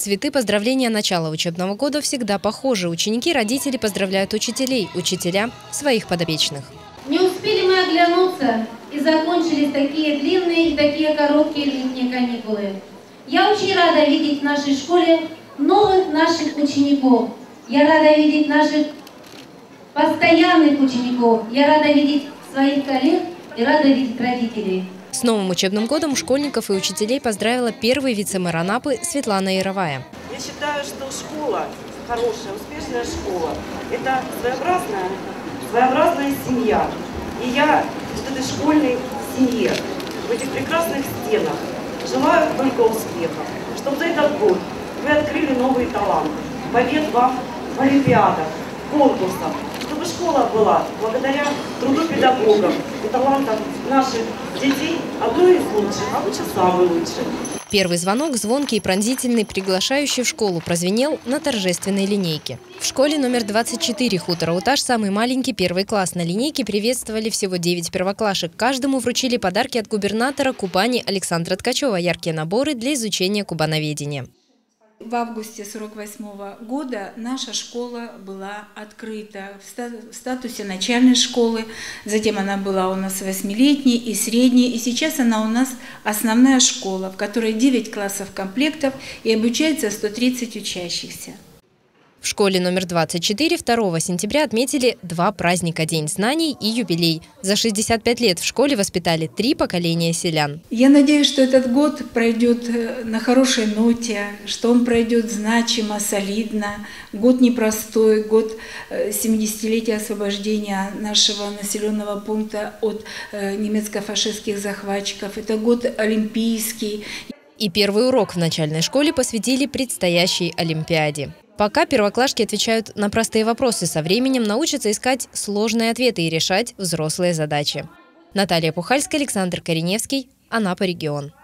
Цветы поздравления начала учебного года всегда похожи. Ученики, родители поздравляют учителей, учителя – своих подопечных. Не успели мы оглянуться, и закончились такие длинные и такие короткие летние каникулы. Я очень рада видеть в нашей школе новых наших учеников. Я рада видеть наших постоянных учеников. Я рада видеть своих коллег и рада видеть родителей. С новым учебным годом школьников и учителей поздравила первый вице-мэр Анапы Светлана Яровая. Я считаю, что школа, хорошая, успешная школа, это своеобразная, своеобразная семья. И я в этой школьной семье, в этих прекрасных стенах, желаю только успеха, чтобы за этот год вы открыли новые таланты, побед вам в олимпиадах, конкурсах, чтобы школа была благодаря труду педагогов и талантам наших детей одной из лучших, а лучше самый лучший. Первый звонок, звонкий и пронзительный, приглашающий в школу, прозвенел на торжественной линейке. В школе номер 24 хутора Уташ, самый маленький первый класс. На линейке приветствовали всего 9 первоклашек. Каждому вручили подарки от губернатора Кубани Александра Ткачева, яркие наборы для изучения кубановедения. В августе 1948 года наша школа была открыта в статусе начальной школы. Затем она была у нас восьмилетней и средней. И сейчас она у нас основная школа, в которой 9 классов комплектов и обучается 130 учащихся. В школе номер 24 2 сентября отметили два праздника – День знаний и юбилей. За 65 лет в школе воспитали три поколения селян. Я надеюсь, что этот год пройдет э, на хорошей ноте, что он пройдет значимо, солидно. Год непростой, год 70-летия э, освобождения нашего населенного пункта от э, немецко-фашистских захватчиков. Это год олимпийский. И первый урок в начальной школе посвятили предстоящей Олимпиаде. Пока первоклашки отвечают на простые вопросы, со временем научатся искать сложные ответы и решать взрослые задачи. Наталья Пухальская, Александр Кореневский, Анапа регион.